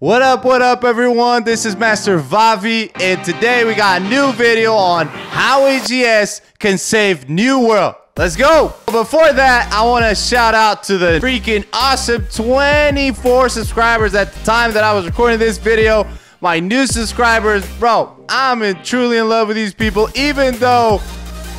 What up, what up, everyone? This is Master Vavi, and today we got a new video on how AGS can save New World. Let's go! Before that, I want to shout out to the freaking awesome 24 subscribers at the time that I was recording this video. My new subscribers, bro, I'm in, truly in love with these people, even though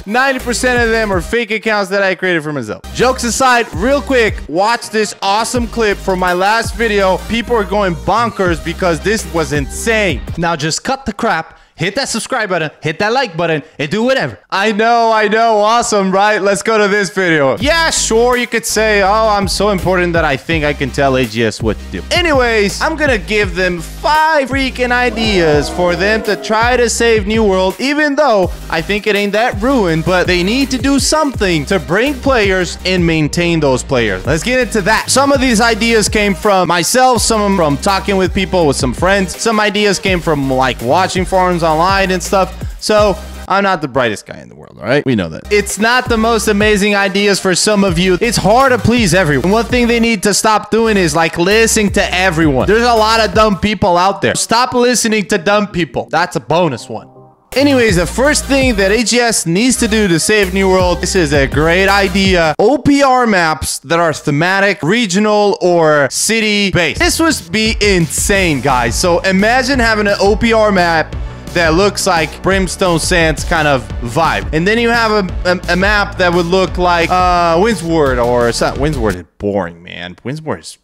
90% of them are fake accounts that I created for myself. Jokes aside, real quick, watch this awesome clip from my last video. People are going bonkers because this was insane. Now just cut the crap hit that subscribe button, hit that like button, and do whatever. I know, I know, awesome, right? Let's go to this video. Yeah, sure, you could say, oh, I'm so important that I think I can tell AGS what to do. Anyways, I'm gonna give them five freaking ideas for them to try to save New World, even though I think it ain't that ruined, but they need to do something to bring players and maintain those players. Let's get into that. Some of these ideas came from myself, some of them from talking with people, with some friends. Some ideas came from like watching forums online and stuff. So I'm not the brightest guy in the world, all right? We know that. It's not the most amazing ideas for some of you. It's hard to please everyone. One thing they need to stop doing is like listening to everyone. There's a lot of dumb people out there. Stop listening to dumb people. That's a bonus one. Anyways, the first thing that AGS needs to do to save New World, this is a great idea. OPR maps that are thematic, regional, or city-based. This would be insane, guys. So imagine having an OPR map that looks like Brimstone Sands kind of vibe. And then you have a, a, a map that would look like uh, Windsward or something. Windsward is boring, man. Windsward is...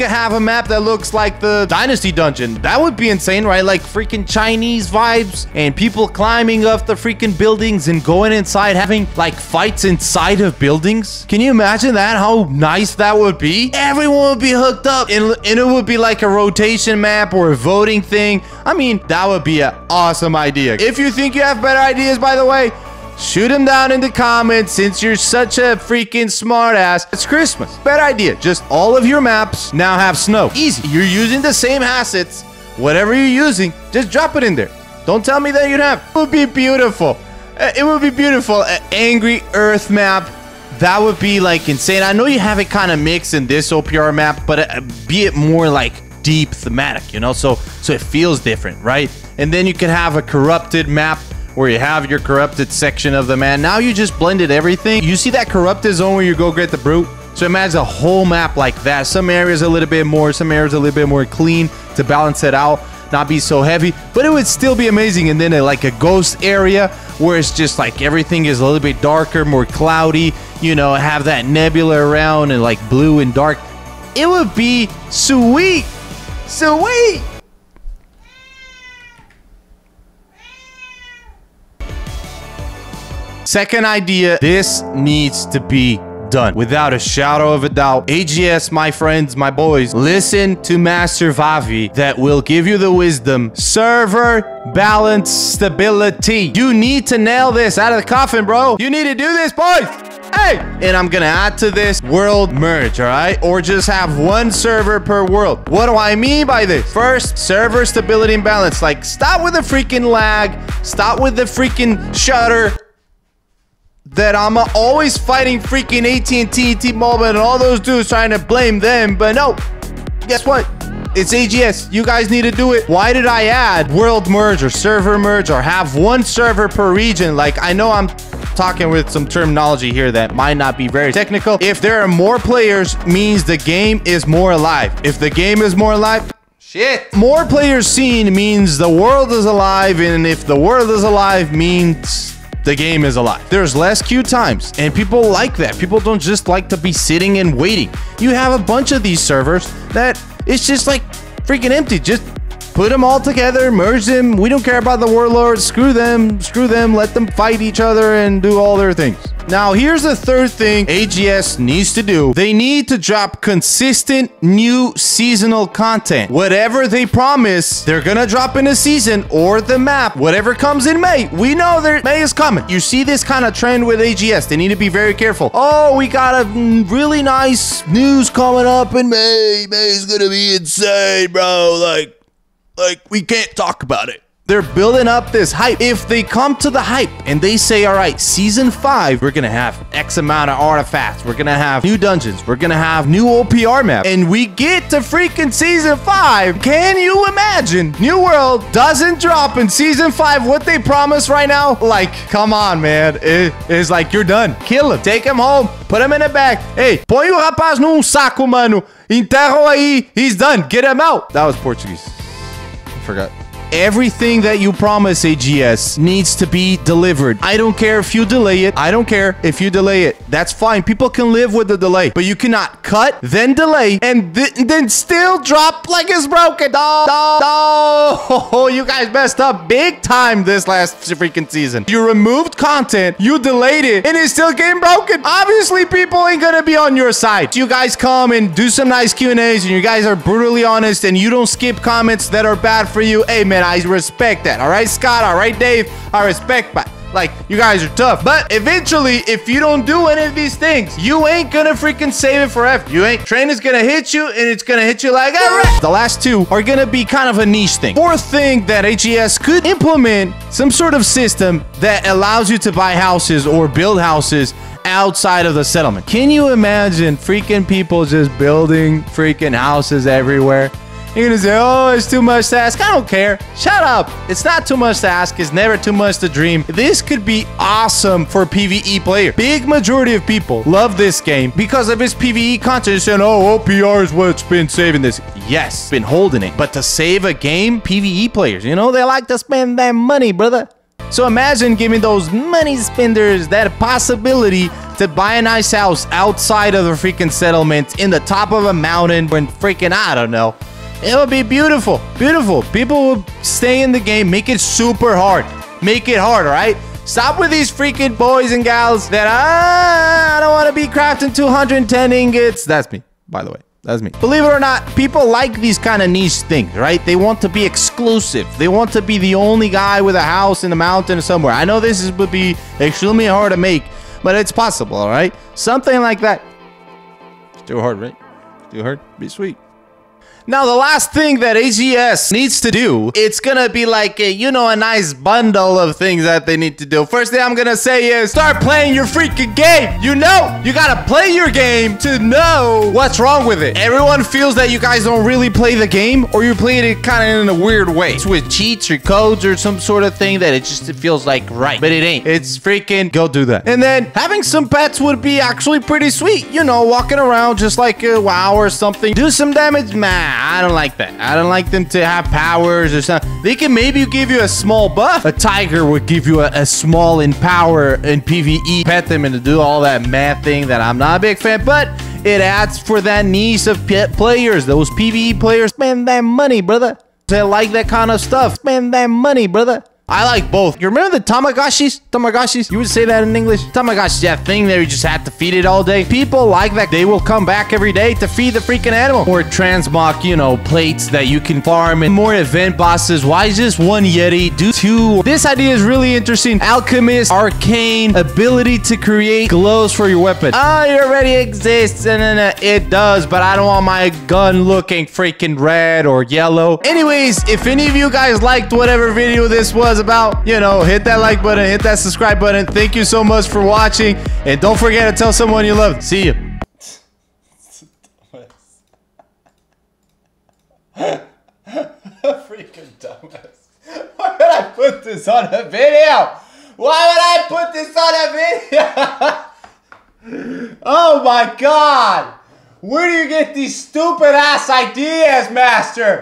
Could have a map that looks like the Dynasty Dungeon. That would be insane, right? Like freaking Chinese vibes and people climbing up the freaking buildings and going inside, having like fights inside of buildings. Can you imagine that? How nice that would be? Everyone would be hooked up and, and it would be like a rotation map or a voting thing. I mean, that would be an awesome idea. If you think you have better ideas, by the way, Shoot them down in the comments since you're such a freaking smartass. It's Christmas. Bad idea. Just all of your maps now have snow. Easy. You're using the same assets. Whatever you're using, just drop it in there. Don't tell me that you have. It would be beautiful. Uh, it would be beautiful. An angry Earth map. That would be like insane. I know you have it kind of mixed in this OPR map, but uh, be it more like deep thematic, you know? So so it feels different, right? And then you can have a corrupted map where you have your corrupted section of the man. Now you just blended everything. You see that corrupted zone where you go get the brute? So imagine a whole map like that. Some areas a little bit more, some areas a little bit more clean to balance it out, not be so heavy, but it would still be amazing. And then a, like a ghost area where it's just like everything is a little bit darker, more cloudy, you know, have that nebula around and like blue and dark. It would be sweet. Sweet. Second idea, this needs to be done without a shadow of a doubt. AGS, my friends, my boys, listen to Master Vavi that will give you the wisdom. Server balance stability. You need to nail this out of the coffin, bro. You need to do this, boys. Hey, and I'm gonna add to this world merge, all right? Or just have one server per world. What do I mean by this? First, server stability and balance. Like, stop with the freaking lag. Stop with the freaking shutter that I'm always fighting freaking AT&T, T-Mobile, and all those dudes trying to blame them. But no, guess what? It's AGS. You guys need to do it. Why did I add world merge or server merge or have one server per region? Like, I know I'm talking with some terminology here that might not be very technical. If there are more players, means the game is more alive. If the game is more alive, Shit. More players seen means the world is alive, and if the world is alive means the game is alive. There's less queue times, and people like that. People don't just like to be sitting and waiting. You have a bunch of these servers that it's just like freaking empty. Just put them all together, merge them. We don't care about the warlords. Screw them. Screw them. Let them fight each other and do all their things. Now, here's the third thing AGS needs to do. They need to drop consistent new seasonal content. Whatever they promise, they're gonna drop in a season or the map. Whatever comes in May, we know that May is coming. You see this kind of trend with AGS. They need to be very careful. Oh, we got a really nice news coming up in May. May is gonna be insane, bro. Like, like we can't talk about it They're building up this hype. If they come to the hype and they say, all right, season five, we're going to have X amount of artifacts. We're going to have new dungeons. We're going to have new OPR map. And we get to freaking season five. Can you imagine? New World doesn't drop in season five what they promised right now? Like, come on, man. It is like, you're done. Kill him. Take him home. Put him in a bag. Hey, põe o rapaz num saco, mano. Enterram aí. He's done. Get him out. That was Portuguese. I forgot. Everything that you promise AGS needs to be delivered. I don't care if you delay it. I don't care if you delay it. That's fine. People can live with the delay, but you cannot cut, then delay, and th then still drop like it's broken. Oh, oh, oh, you guys messed up big time this last freaking season. You removed content, you delayed it, and it's still getting broken. Obviously, people ain't gonna be on your side. You guys come and do some nice Q&As, and you guys are brutally honest, and you don't skip comments that are bad for you. Hey, man, I respect that. All right, Scott. All right, Dave. I respect that. Like, you guys are tough. But eventually, if you don't do any of these things, you ain't gonna freaking save it forever. You ain't. Train is gonna hit you, and it's gonna hit you like. The last two are gonna be kind of a niche thing. Fourth thing that AGS could implement some sort of system that allows you to buy houses or build houses outside of the settlement. Can you imagine freaking people just building freaking houses everywhere? You're gonna say, oh, it's too much to ask. I don't care. Shut up. It's not too much to ask. It's never too much to dream. This could be awesome for PvE player. Big majority of people love this game because of its PvE content. Saying, oh, OPR is what's been saving this. Yes, been holding it. But to save a game, PvE players, you know, they like to spend that money, brother. So imagine giving those money spenders that possibility to buy a nice house outside of the freaking settlement in the top of a mountain when freaking, I don't know, it would be beautiful. Beautiful. People will stay in the game. Make it super hard. Make it hard, right? Stop with these freaking boys and gals that, ah, I don't want to be crafting 210 ingots. That's me, by the way. That's me. Believe it or not, people like these kind of niche things, right? They want to be exclusive. They want to be the only guy with a house in the mountain somewhere. I know this is, would be extremely hard to make, but it's possible, all right? Something like that. It's too hard, right? Too hard? Be sweet. Now, the last thing that AGS needs to do, it's gonna be like, a, you know, a nice bundle of things that they need to do. First thing I'm gonna say is start playing your freaking game. You know, you gotta play your game to know what's wrong with it. Everyone feels that you guys don't really play the game or you're playing it kind of in a weird way. It's with cheats or codes or some sort of thing that it just it feels like right, but it ain't. It's freaking go do that. And then having some pets would be actually pretty sweet. You know, walking around just like a WoW or something. Do some damage, man. I don't like that. I don't like them to have powers or something. They can maybe give you a small buff. A tiger would give you a, a small in power in PvE. Pet them and do all that math thing that I'm not a big fan, but it adds for that niche of pet players. Those PvE players spend that money, brother. They like that kind of stuff. Spend that money, brother. I like both. You remember the Tamagotchis? Tamagotchis? You would say that in English? Tamagotchis, that thing that you just had to feed it all day. People like that. They will come back every day to feed the freaking animal. Or transmog, you know, plates that you can farm and more event bosses. Why is just one Yeti? Do two. This idea is really interesting. Alchemist, arcane, ability to create glows for your weapon. Oh, it already exists. And it does, but I don't want my gun looking freaking red or yellow. Anyways, if any of you guys liked whatever video this was, about, you know, hit that like button, hit that subscribe button. Thank you so much for watching. And don't forget to tell someone you love. See you. Freaking dumbass. Why would I put this on a video? Why would I put this on a video? oh my god! Where do you get these stupid ass ideas, Master?